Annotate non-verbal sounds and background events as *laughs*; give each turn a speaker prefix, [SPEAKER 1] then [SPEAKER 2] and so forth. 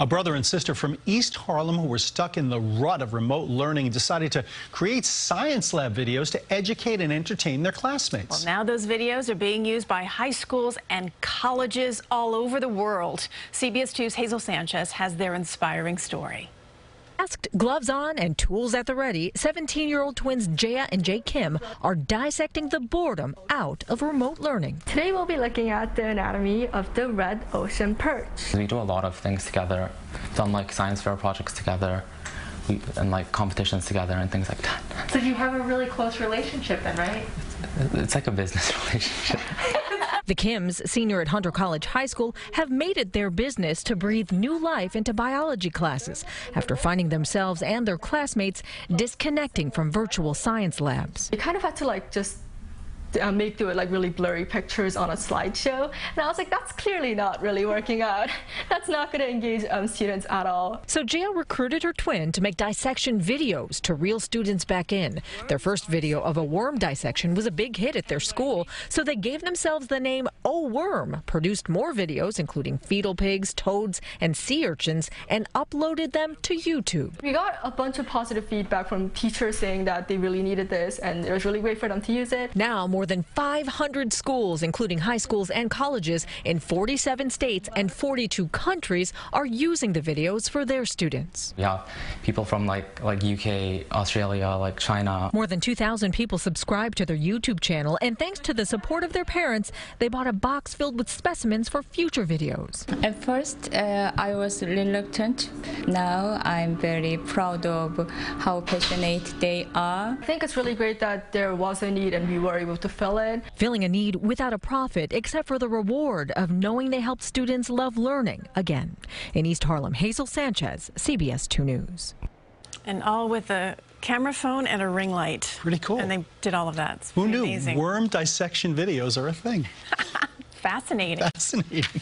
[SPEAKER 1] A brother and sister from East Harlem who were stuck in the rut of remote learning decided to create science lab videos to educate and entertain their classmates.
[SPEAKER 2] Well, now those videos are being used by high schools and colleges all over the world. CBS 2's Hazel Sanchez has their inspiring story.
[SPEAKER 3] Masked, gloves on, and tools at the ready, 17-year-old twins Jaya and Jay Kim are dissecting the boredom out of remote learning.
[SPEAKER 4] Today we'll be looking at the anatomy of the red ocean perch.
[SPEAKER 5] We do a lot of things together, done like science fair projects together, we, and like competitions together and things like that.
[SPEAKER 4] So you have a really close relationship then, right?
[SPEAKER 5] It's like a business *laughs* relationship. *laughs*
[SPEAKER 3] The Kims, senior at Hunter College High School, have made it their business to breathe new life into biology classes after finding themselves and their classmates disconnecting from virtual science labs.
[SPEAKER 4] You kind of had to like just uh, make do it like really blurry pictures on a slideshow. And I was like, that's clearly not really working out. *laughs* That's not going to engage um, students at all.
[SPEAKER 3] So Jaya recruited her twin to make dissection videos to reel students back in. Their first video of a worm dissection was a big hit at their school, so they gave themselves the name Oh Worm, produced more videos, including fetal pigs, toads, and sea urchins, and uploaded them to YouTube.
[SPEAKER 4] We got a bunch of positive feedback from teachers saying that they really needed this and it was really great for them to use it.
[SPEAKER 3] Now, more than 500 schools, including high schools and colleges in 47 states and 42 countries, are using the videos for their students.
[SPEAKER 5] We have people from like like UK, Australia, like China.
[SPEAKER 3] More than 2,000 people subscribe to their YouTube channel, and thanks to the support of their parents, they bought a box filled with specimens for future videos.
[SPEAKER 6] At first, uh, I was reluctant. Now I'm very proud of how passionate they are.
[SPEAKER 4] I think it's really great that there was a need and we were able to fill it.
[SPEAKER 3] Filling a need without a profit, except for the reward of knowing they helped students love learning again. In East Harlem, Hazel Sanchez, CBS 2 News.
[SPEAKER 2] And all with a camera phone and a ring light.
[SPEAKER 1] Pretty cool.
[SPEAKER 2] And they did all of that. It's
[SPEAKER 1] Who knew
[SPEAKER 2] amazing.
[SPEAKER 1] worm dissection videos are a thing? *laughs*
[SPEAKER 2] Fascinating.
[SPEAKER 1] Fascinating.